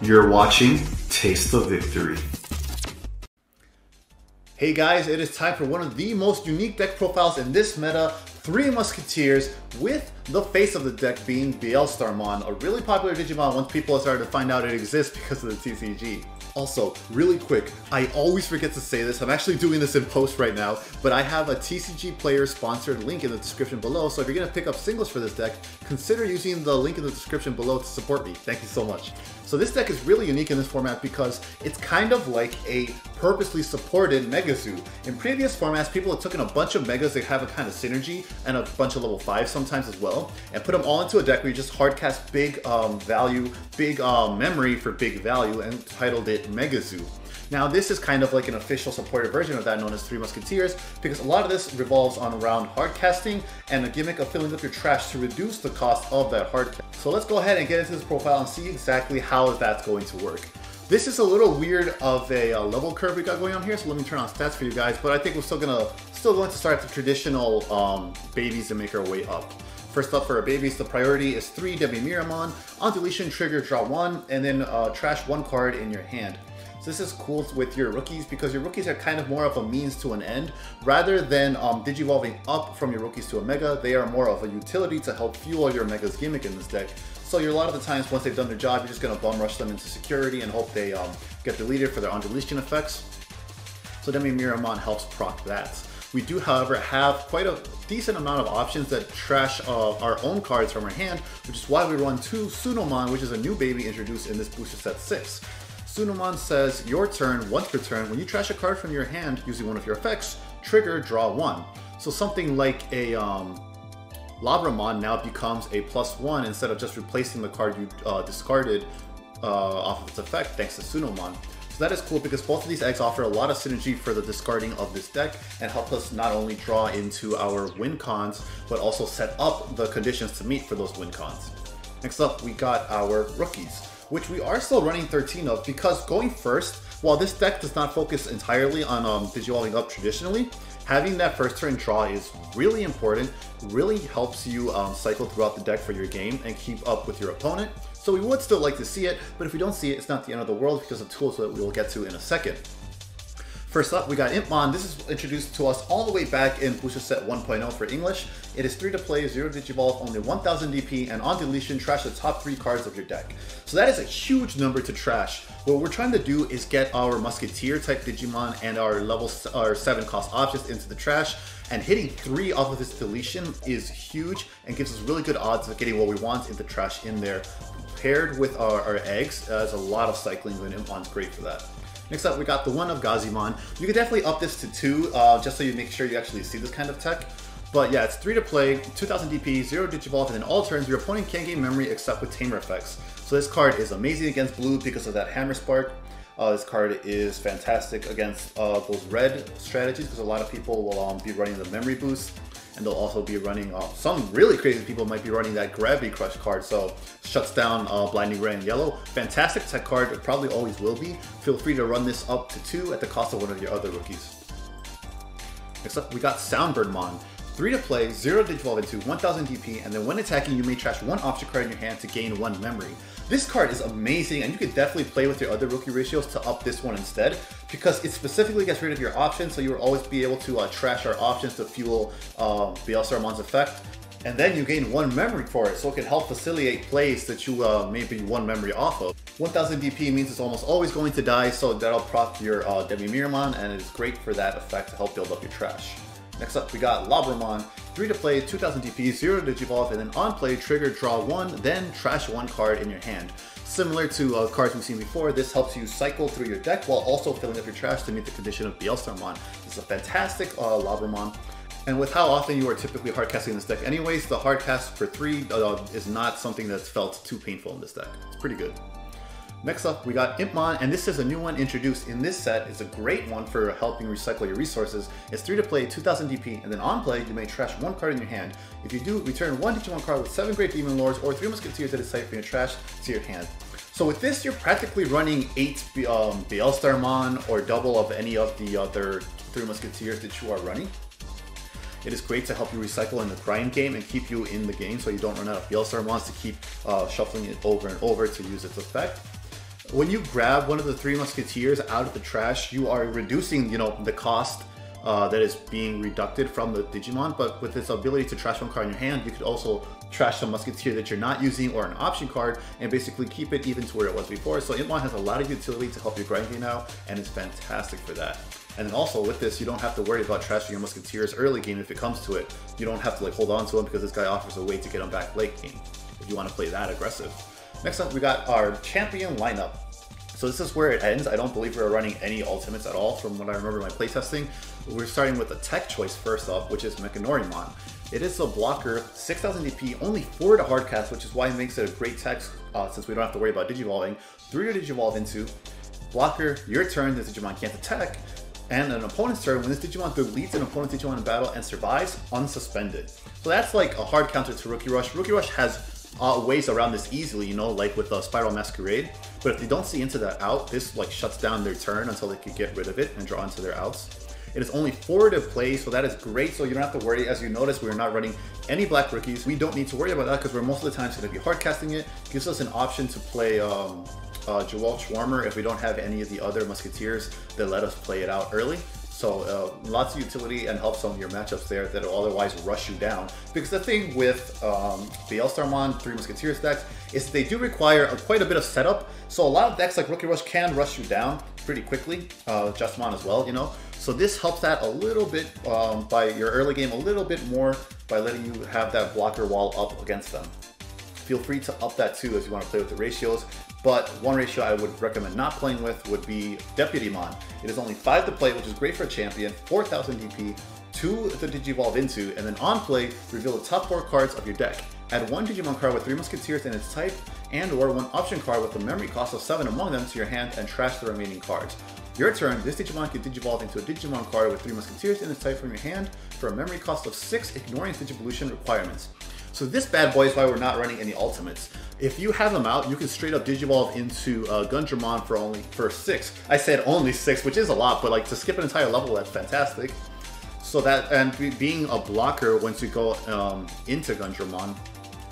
You're watching Taste of Victory. Hey guys, it is time for one of the most unique deck profiles in this meta, Three Musketeers, with the face of the deck being BeelStarmon, a really popular Digimon once people have started to find out it exists because of the TCG. Also, really quick, I always forget to say this, I'm actually doing this in post right now, but I have a TCG player sponsored link in the description below, so if you're to pick up singles for this deck, consider using the link in the description below to support me. Thank you so much. So this deck is really unique in this format because it's kind of like a purposely supported Mega Zoo. In previous formats, people have taken a bunch of Megas that have a kind of synergy and a bunch of level 5 sometimes as well, and put them all into a deck where you just hardcast big um, value, big um, memory for big value, and titled it Mega Zoo. Now this is kind of like an official supported version of that known as Three Musketeers because a lot of this revolves on around hard casting and a gimmick of filling up your trash to reduce the cost of that hard cast. So let's go ahead and get into this profile and see exactly how that's going to work. This is a little weird of a uh, level curve we got going on here, so let me turn on stats for you guys, but I think we're still gonna still going to start the traditional um, babies and make our way up. First up for our babies, the priority is 3 DemiMeramon. On deletion, trigger, draw 1, and then uh, trash 1 card in your hand. This is cool with your rookies because your rookies are kind of more of a means to an end. Rather than um, digivolving up from your rookies to a mega, they are more of a utility to help fuel your mega's gimmick in this deck. So a lot of the times, once they've done their job, you're just going to bum rush them into security and hope they um, get deleted for their undeletion effects. So DemiMeramon helps proc that. We do, however, have quite a decent amount of options that trash uh, our own cards from our hand, which is why we run two Tsunomon, which is a new baby introduced in this booster set 6. Tsunomon says, your turn, once per turn, when you trash a card from your hand using one of your effects, trigger, draw one. So something like a um, Labramon now becomes a plus one instead of just replacing the card you uh, discarded uh, off of its effect thanks to Tsunomon. So that is cool because both of these eggs offer a lot of synergy for the discarding of this deck and help us not only draw into our win cons, but also set up the conditions to meet for those win cons. Next up, we got our rookies which we are still running 13 of because going first, while this deck does not focus entirely on um, Digivolving up traditionally, having that first turn draw is really important, really helps you um, cycle throughout the deck for your game and keep up with your opponent. So we would still like to see it, but if we don't see it, it's not the end of the world because of tools that we will get to in a second. First up, we got Impmon. This is introduced to us all the way back in Booster Set 1.0 for English. It is 3 to play, 0 Digivolve, only 1000 DP, and on deletion, trash the top 3 cards of your deck. So that is a huge number to trash. What we're trying to do is get our Musketeer type Digimon and our level our 7 cost objects into the trash, and hitting 3 off of this deletion is huge and gives us really good odds of getting what we want into trash in there. Paired with our, our eggs, uh, there's a lot of cycling, and Impmon's great for that. Next up, we got the one of Gazimon. You can definitely up this to two, uh, just so you make sure you actually see this kind of tech. But yeah, it's 3 to play, 2000 DP, 0 Digivolve, and in all turns, your opponent can't gain memory except with Tamer effects. So this card is amazing against blue because of that Hammer Spark. Uh, this card is fantastic against uh, those red strategies because a lot of people will um, be running the memory boost and they'll also be running, uh, some really crazy people might be running that Gravity Crush card, so shuts down uh, Blinding Red and Yellow. Fantastic tech card, it probably always will be. Feel free to run this up to 2 at the cost of one of your other rookies. Next up, we got Soundbirdmon. 3 to play, 0 Digivolve into 1000 DP, and then when attacking, you may trash one object card in your hand to gain 1 memory. This card is amazing, and you could definitely play with your other rookie ratios to up this one instead, because it specifically gets rid of your options, so you will always be able to uh, trash our options to fuel uh, BeelStarmon's effect. And then you gain one memory for it, so it can help facilitate plays that you uh, maybe one memory off of. 1000 DP means it's almost always going to die, so that'll proc your uh, DemiMeramon, and it's great for that effect to help build up your trash. Next up, we got Labramon. 3 to play, 2000 DP, 0 to Digivolve, and then on play, trigger, draw 1, then trash 1 card in your hand. Similar to uh, cards we've seen before, this helps you cycle through your deck while also filling up your trash to meet the condition of BeelStarmon. This is a fantastic uh, Labramon. And with how often you are typically hardcasting this deck anyways, the hardcast for 3 uh, is not something that's felt too painful in this deck. It's pretty good. Next up, we got Impmon, and this is a new one introduced in this set. It's a great one for helping recycle your resources. It's 3 to play, 2000 DP, and then on play, you may trash one card in your hand. If you do, return one Digimon card with 7 Great Demon Lords or 3 Musketeers that is site from your trash to your hand. So with this, you're practically running 8 um, or double of any of the other 3 Musketeers that you are running. It is great to help you recycle in the grind game and keep you in the game so you don't run out of BeelStarmons to keep uh, shuffling it over and over to use its effect. When you grab one of the Three Musketeers out of the trash, you are reducing, you know, the cost uh, that is being reducted from the Digimon, but with this ability to trash one card in your hand, you could also trash some Musketeer that you're not using or an option card and basically keep it even to where it was before. So Imon has a lot of utility to help your grinding now, and it's fantastic for that. And then also with this, you don't have to worry about trashing your Musketeers early game if it comes to it. You don't have to like hold on to them because this guy offers a way to get them back late game if you want to play that aggressive. Next up, we got our champion lineup. So this is where it ends. I don't believe we're running any ultimates at all from what I remember my playtesting. We're starting with a tech choice first up, which is Mekanorimon. It is a blocker, 6000 DP, only 4 to hardcast, which is why it makes it a great tech uh, since we don't have to worry about digivolving. 3 to digivolve into. Blocker, your turn, this Digimon can't attack. And an opponent's turn, when this Digimon deletes an opponent's Digimon in battle and survives, unsuspended. So that's like a hard counter to Rookie Rush. Rookie Rush has uh, ways around this easily, you know, like with the Spiral Masquerade. But if they don't see into that out, this like shuts down their turn until they can get rid of it and draw into their outs. It is only four to play, so that is great. So you don't have to worry. As you notice, we're not running any black rookies. We don't need to worry about that because we're most of the time going to be hard casting it. Gives us an option to play um, uh, Joel Schwarmer if we don't have any of the other Musketeers that let us play it out early. So uh, lots of utility and helps some of your matchups there that will otherwise rush you down. Because the thing with um, the Starmon Three Musketeers decks is they do require a, quite a bit of setup. So a lot of decks like Rookie Rush can rush you down pretty quickly. Uh, Justmon as well, you know. So this helps that a little bit um, by your early game a little bit more by letting you have that blocker wall up against them. Feel free to up that too as you want to play with the ratios. But one ratio I would recommend not playing with would be Deputymon. It is only 5 to play, which is great for a champion, 4000 DP, 2 to Digivolve into, and then on play, reveal the top 4 cards of your deck. Add one Digimon card with 3 Musketeers in its type, and or one option card with a memory cost of 7 among them to your hand and trash the remaining cards. Your turn, this Digimon can Digivolve into a Digimon card with 3 Musketeers in its type from your hand for a memory cost of 6, ignoring Digivolution requirements. So this bad boy is why we're not running any ultimates. If you have them out, you can straight up digivolve into uh, Gundramon for only for six. I said only six, which is a lot, but like to skip an entire level, that's fantastic. So that and being a blocker once you go um, into Gundramon,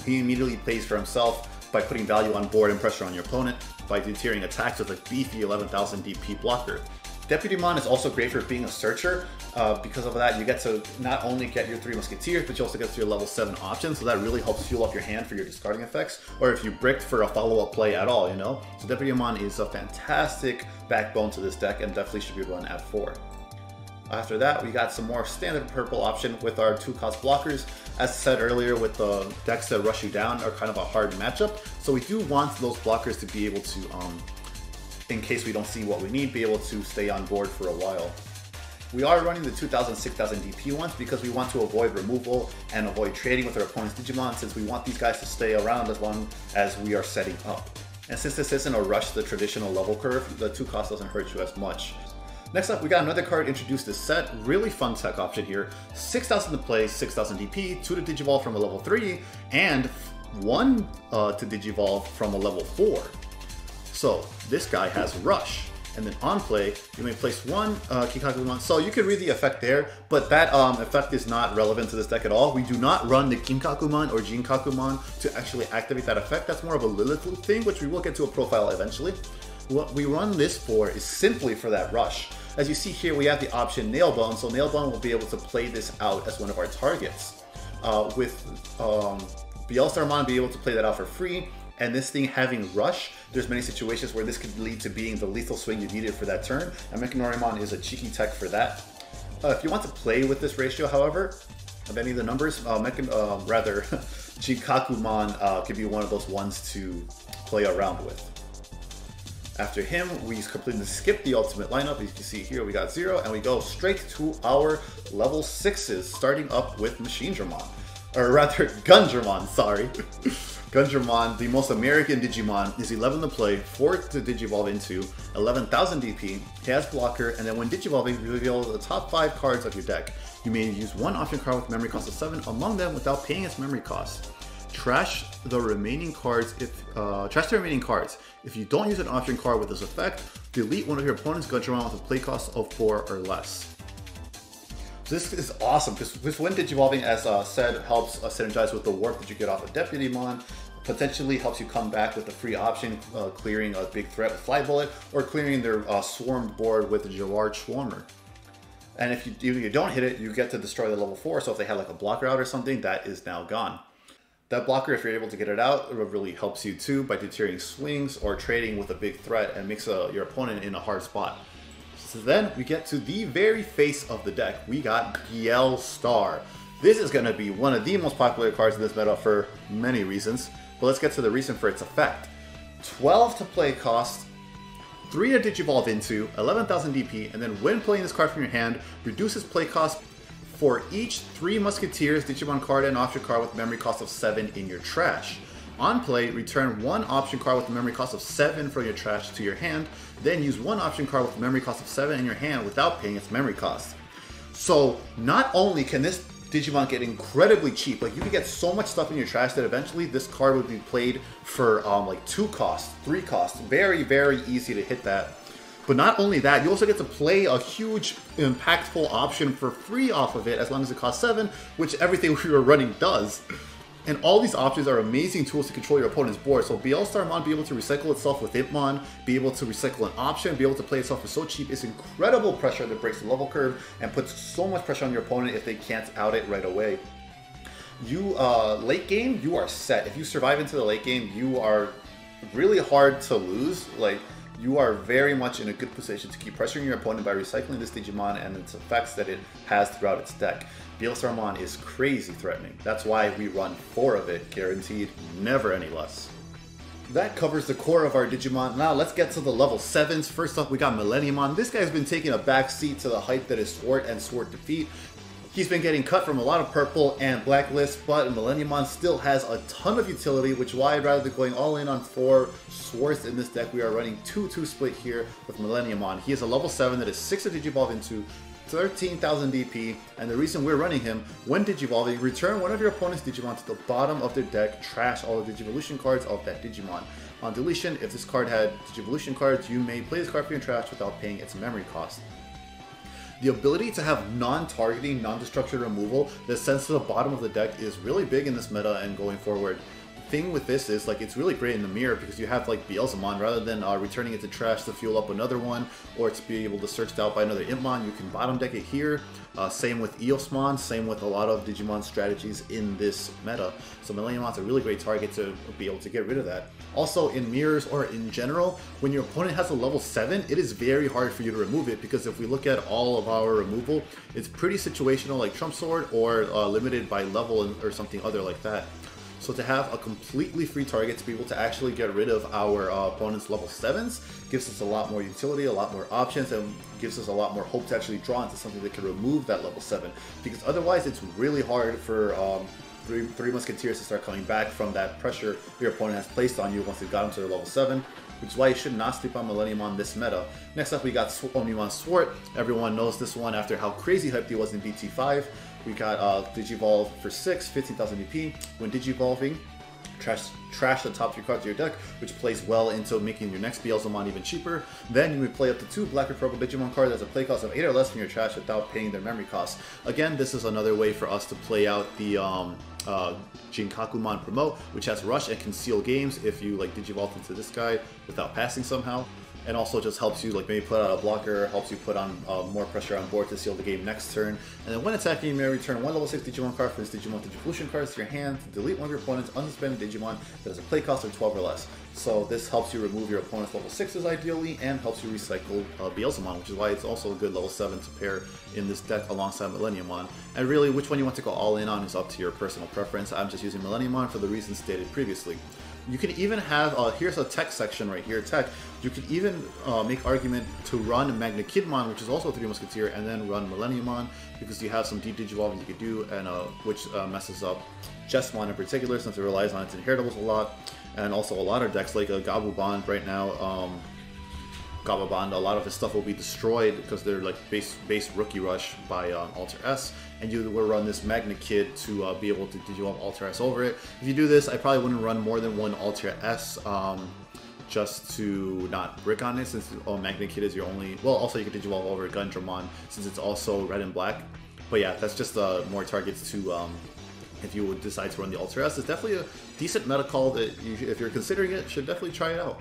he immediately pays for himself by putting value on board and pressure on your opponent by deterring attacks with a beefy 11,000 DP blocker. Deputymon is also great for being a searcher. Uh, because of that, you get to not only get your three musketeers, but you also get to your level seven option, So that really helps fuel up your hand for your discarding effects, or if you bricked for a follow-up play at all, you know. So Deputy Mon is a fantastic backbone to this deck, and definitely should be run at four. After that, we got some more standard purple option with our two cost blockers. As said earlier, with the decks that rush you down are kind of a hard matchup. So we do want those blockers to be able to um, in case we don't see what we need, be able to stay on board for a while. We are running the 2000 6000 DP ones because we want to avoid removal and avoid trading with our opponent's Digimon since we want these guys to stay around as long as we are setting up. And since this isn't a rush the traditional level curve, the 2 cost doesn't hurt you as much. Next up, we got another card introduced this set. Really fun tech option here. 6,000 to play, 6,000 DP, 2 to Digivolve from a level 3, and 1 uh, to Digivolve from a level 4. So this guy has Rush. And then on play, you may place one uh, Kinkakumon. So you can read the effect there, but that um, effect is not relevant to this deck at all. We do not run the Kinkakumon or Ginkakumon to actually activate that effect. That's more of a Lilith thing, which we will get to a profile eventually. What we run this for is simply for that rush. As you see here, we have the option Nailbone, so Nailbone will be able to play this out as one of our targets. Uh, with um, Bielstarmon be able to play that out for free, and this thing having rush, there's many situations where this could lead to being the lethal swing you needed for that turn, and Mekanorimon is a cheeky tech for that. Uh, if you want to play with this ratio, however, of any of the numbers, uh, Mechan uh, rather, Ginkakumon uh, could be one of those ones to play around with. After him, we completely skip the ultimate lineup. As you can see here, we got zero, and we go straight to our level sixes, starting up with Machinedramon. Or rather, Gundramon, sorry. Gundramon, the most American Digimon, is 11 to play, 4 to Digivolve into, 11,000 DP, he has blocker, and then when Digivolving, you reveal the top 5 cards of your deck. You may use one option card with memory cost of 7 among them without paying its memory cost. Trash the remaining cards if uh, trash the remaining cards. If you don't use an option card with this effect, delete one of your opponent's Gundramon with a play cost of 4 or less. This is awesome because this when Digivolving, as uh, said, helps uh, synergize with the warp that you get off of Deputymon potentially helps you come back with a free option, uh, clearing a big threat with Fly Bullet, or clearing their uh, swarm board with a Gerard Swarmer. And if you, you don't hit it, you get to destroy the level 4, so if they had like a blocker out or something, that is now gone. That blocker, if you're able to get it out, it really helps you too by deterring swings or trading with a big threat and makes a, uh, your opponent in a hard spot. So then we get to the very face of the deck. We got BeelStar. This is going to be one of the most popular cards in this meta for many reasons. But let's get to the reason for its effect. 12 to play cost, 3 to Digivolve into, 11,000 DP, and then when playing this card from your hand, reduces play cost for each 3 Musketeers Digimon card and option card with memory cost of 7 in your trash. On play, return one option card with a memory cost of 7 from your trash to your hand, then use one option card with a memory cost of 7 in your hand without paying its memory cost. So not only can this Digimon get incredibly cheap. Like you can get so much stuff in your trash that eventually this card would be played for um, like two costs, three costs. Very, very easy to hit that. But not only that, you also get to play a huge, impactful option for free off of it as long as it costs seven, which everything we were running does. And all these options are amazing tools to control your opponent's board. So BeelStarmon be able to recycle itself with Impmon, be able to recycle an option, be able to play itself for so cheap is incredible pressure that breaks the level curve and puts so much pressure on your opponent if they can't out it right away. You, uh, late game, you are set. If you survive into the late game, you are really hard to lose. Like, you are very much in a good position to keep pressuring your opponent by recycling this Digimon and its effects that it has throughout its deck. BeelStarmon is crazy threatening. That's why we run four of it, guaranteed, never any less. That covers the core of our Digimon. Now let's get to the level 7s. First up, we got Millenniummon. This guy's been taking a back seat to the hype that is Zwart and Zwart Defeat. He's been getting cut from a lot of purple and blacklist, but Millenniummon still has a ton of utility, which is why rather than going all in on four Zwarts in this deck, we are running 2-2 split here with Millenniummon. He is a level 7 that is 6 to Digivolve into, 13,000 DP, and the reason we're running him, when Digivolving, return one of your opponent's Digimon to the bottom of their deck, trash all the Digivolution cards of that Digimon. On deletion, if this card had Digivolution cards, you may play this card for your trash without paying its memory cost. The ability to have non-targeting, non-destructive removal that sends to the bottom of the deck is really big in this meta and going forward thing with this is like it's really great in the mirror because you have like Beelzemon rather than uh, returning it to trash to fuel up another one or to be able to search out by another Impmon, you can bottom deck it here. Uh, same with Eosmon, same with a lot of Digimon strategies in this meta. So Millenniummon's a really great target to be able to get rid of that. Also in mirrors or in general, when your opponent has a level 7, it is very hard for you to remove it because if we look at all of our removal, it's pretty situational like Trump Sword or uh, limited by level or something other like that. So to have a completely free target to be able to actually get rid of our uh, opponent's level 7s gives us a lot more utility, a lot more options, and gives us a lot more hope to actually draw into something that can remove that level 7. Because otherwise it's really hard for um, three, three Musketeers to start coming back from that pressure your opponent has placed on you once they got to their level 7 which is why you should not sleep on Millennium on this meta. Next up, we got Omnimon Zwart. Everyone knows this one after how crazy hyped he was in BT5. We got uh, Digivolve for 6, 15,000 DP. When Digivolving, trash, trash the top three cards of your deck, which plays well into making your next Beelzemon even cheaper. Then you would play up to two Black or Purple Digimon cards as a play cost of 8 or less from your trash without paying their memory costs. Again, this is another way for us to play out the um, uh, Ginkakumon Promote, which has Rush and Conceal Games if you like Digivolve into this guy without passing somehow and also just helps you like maybe put out a blocker, helps you put on uh, more pressure on board to seal the game next turn. And then when attacking, you may return one level 6 Digimon card from this Digimon Digivolution cards to your hand to delete one of your opponent's unsuspended Digimon that has a play cost of 12 or less. So this helps you remove your opponent's level 6s ideally, and helps you recycle uh, Beelzemon, which is why it's also a good level 7 to pair in this deck alongside Millenniummon. And really, which one you want to go all in on is up to your personal preference. I'm just using Millenniummon for the reasons stated previously. You can even have, uh, here's a tech section right here, tech. You can even uh, make argument to run Magna Kidmon, which is also a 3 Musketeer, and then run Millenniummon, because you have some deep Digivolving you could do, and uh, which uh, messes up Jessamon in particular, since it relies on its inheritables a lot, and also a lot of decks like a Gabu Bond right now, um, A lot of his stuff will be destroyed because they're like base base rookie rush by um, Alter S, and you will run this Magna Kid to uh, be able to Digivolve Alter S over it. If you do this, I probably wouldn't run more than one Alter S. Um, just to not brick on it since oh, Magna Kid is your only well also you can Digivolve over Gundramon since it's also red and black but yeah that's just uh, more targets to um, if you would decide to run the Alter S. It's definitely a decent meta call that you, if you're considering it, should definitely try it out.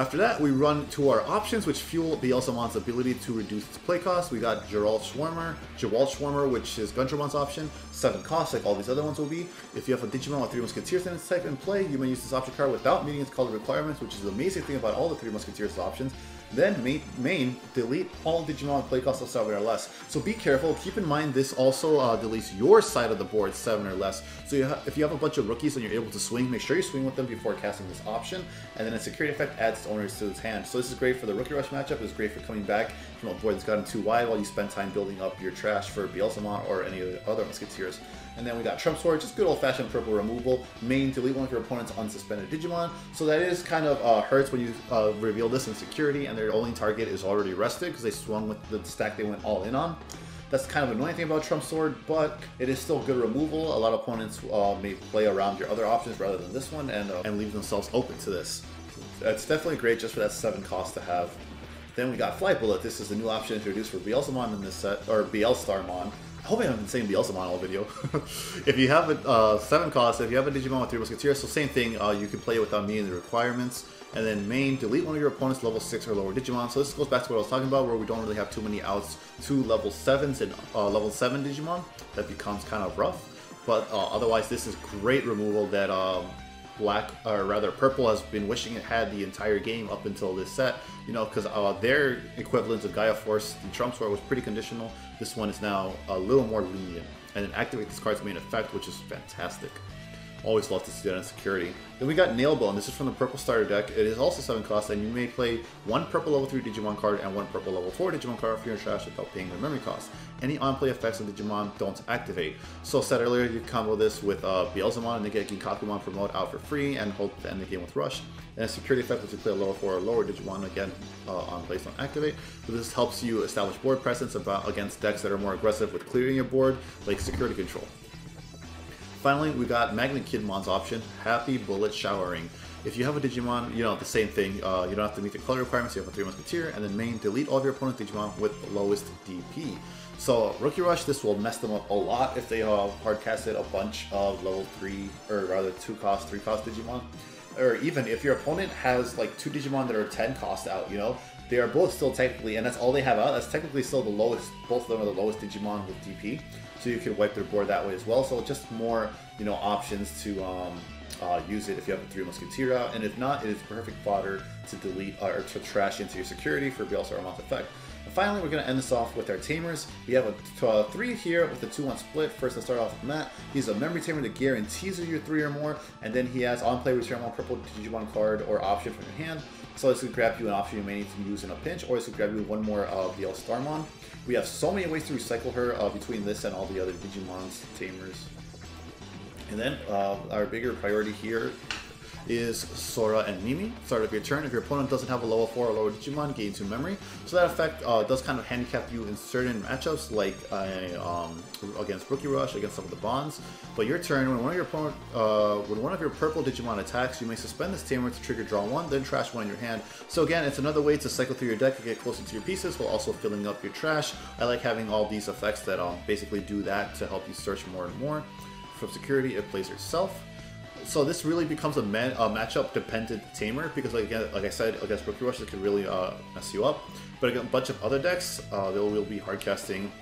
After that, we run to our options, which fuel Beelzemon's ability to reduce its play cost. We got Gerald Schwarmer, Gerald Schwarmer, which is Gundramon's option, 7 cost, like all these other ones will be. If you have a Digimon with 3 Musketeers in its type in play, you may use this option card without meeting its color requirements, which is the amazing thing about all the 3 Musketeers options. Then main, main delete all Digimon play cost of 7 or less. So be careful. Keep in mind this also uh, deletes your side of the board 7 or less. So you if you have a bunch of rookies and you're able to swing, make sure you swing with them before casting this option. And then a security effect adds owners to its hand. So this is great for the Rookie Rush matchup. It's great for coming back a board that's gotten too wide while you spend time building up your trash for Beelzemon or any of the other Musketeers. And then we got Trump Sword, just good old-fashioned purple removal. Main, delete one of your opponent's unsuspended Digimon. So that is kind of uh, hurts when you uh, reveal this in security and their only target is already rested because they swung with the stack they went all in on. That's kind of annoying thing about Trump Sword, but it is still good removal. A lot of opponents uh, may play around your other options rather than this one and, uh, and leave themselves open to this. It's definitely great just for that 7 cost to have. Then we got Fly Bullet. This is the new option introduced for Beelzemon in this set, or Beelstarmon. I hope I haven't been saying Beelzemon all video. if you have a uh, 7 cost, if you have a Digimon with 3 Musketeers, so same thing, uh, you can play it without meeting the requirements. And then main, delete one of your opponent's level 6 or lower Digimon. So this goes back to what I was talking about, where we don't really have too many outs to level 7s and uh, level 7 Digimon. That becomes kind of rough. But uh, otherwise, this is great removal that um, black, or rather purple, has been wishing it had the entire game up until this set. You know, because uh, their equivalent of Gaia Force, the Trump Sword, was pretty conditional. This one is now a little more lenient. And then activate this card's main effect, which is fantastic. Always love to see that in security. Then we got Nailbone. This is from the purple starter deck. It is also 7 cost, and you may play one purple level 3 Digimon card and one purple level 4 Digimon card for your trash without paying the memory cost. Any on-play effects on Digimon don't activate. So I said earlier, you combo this with uh, Beelzemon and they get Ginkakumon promote out for free and hope to end the game with Rush. And a security effect is to play a level 4 or lower Digimon, again, uh, on plays don't activate. So this helps you establish board presence about against decks that are more aggressive with clearing your board, like Security Control. Finally, we got Magnet Kidmon's option, Happy Bullet Showering. If you have a Digimon, you know, the same thing. Uh, you don't have to meet the color requirements, you have a 3 Musketeer, and then main, delete all of your opponent's Digimon with the lowest DP. So, Rookie Rush, this will mess them up a lot if they uh, hardcasted a bunch of level 3, or rather 2 cost, 3 cost Digimon. Or even if your opponent has like 2 Digimon that are 10 cost out, you know, they are both still technically, and that's all they have out, that's technically still the lowest, both of them are the lowest Digimon with DP so you can wipe their board that way as well. So just more, you know, options to um, uh, use it if you have a three musketeer out, and if not, it is perfect fodder to delete uh, or to trash into your security for Beelzarmon's effect. And finally, we're going to end this off with our tamers. We have a uh, three here with a two-one split. First, let's start off with Matt. He's a memory tamer that guarantees you your three or more, and then he has on-play return one purple Digimon card or option from your hand. So this could grab you an option you may need to use in a pinch, or this could grab you one more uh, Beelstarmon. We have so many ways to recycle her uh, between this and all the other Digimons, Tamers. And then uh, our bigger priority here is Sora and Mimi. Start of your turn. If your opponent doesn't have a level 4 or lower Digimon, gain 2 memory. So that effect uh, does kind of handicap you in certain matchups, like uh, um, against Rookie Rush, against some of the bonds. But your turn, when one of your opponent, uh, when one of your purple Digimon attacks, you may suspend this tamer to trigger draw one, then trash one in your hand. So again, it's another way to cycle through your deck and get closer to your pieces while also filling up your trash. I like having all these effects that um, basically do that to help you search more and more. From security, it plays herself so this really becomes a, man, a matchup dependent tamer because like like I said against Rookie Rush it could really uh, mess you up. But a bunch of other decks, uh, they will be hard casting,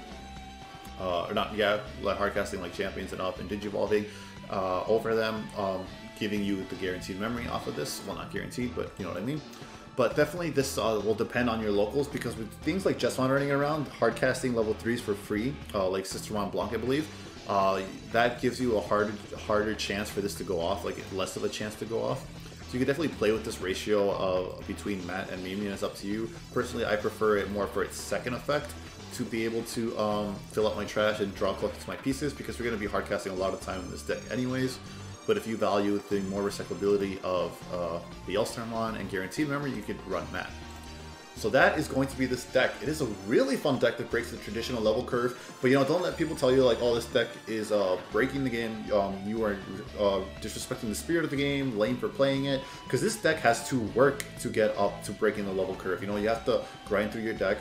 uh, or not yeah, like hard casting like champions and up and digivolving uh, over them, um, giving you the guaranteed memory off of this. Well, not guaranteed, but you know what I mean. But definitely this uh, will depend on your locals because with things like Jessamon running around, hard casting level threes for free, uh, like Sistermon Blanc, I believe uh, that gives you a harder harder chance for this to go off, like less of a chance to go off. So you can definitely play with this ratio between Matt and Mimi, and it's up to you. Personally, I prefer it more for its second effect to be able to um, fill up my trash and draw close to my pieces because we're going to be hard casting a lot of time in this deck anyways. But if you value the more recyclability of uh, the Elstarmon and guaranteed memory, you could run Matt. So that is going to be this deck. It is a really fun deck that breaks the traditional level curve, but you know, don't let people tell you like, oh, this deck is uh, breaking the game. Um, you are uh, disrespecting the spirit of the game, lame for playing it, because this deck has to work to get up to breaking the level curve. You know, you have to grind through your deck,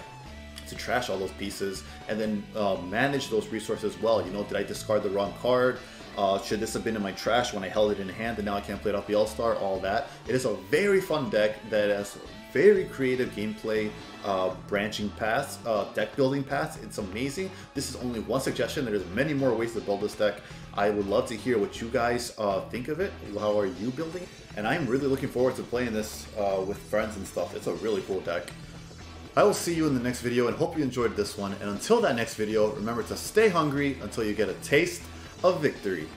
to trash all those pieces and then uh, manage those resources well. You know, did I discard the wrong card? Uh, should this have been in my trash when I held it in hand and now I can't play it off the All-Star? All that. It is a very fun deck that has very creative gameplay uh, branching paths, uh, deck building paths. It's amazing. This is only one suggestion. There's many more ways to build this deck. I would love to hear what you guys uh, think of it. How are you building? And I'm really looking forward to playing this uh, with friends and stuff. It's a really cool deck. I will see you in the next video and hope you enjoyed this one. And until that next video, remember to stay hungry until you get a taste of victory.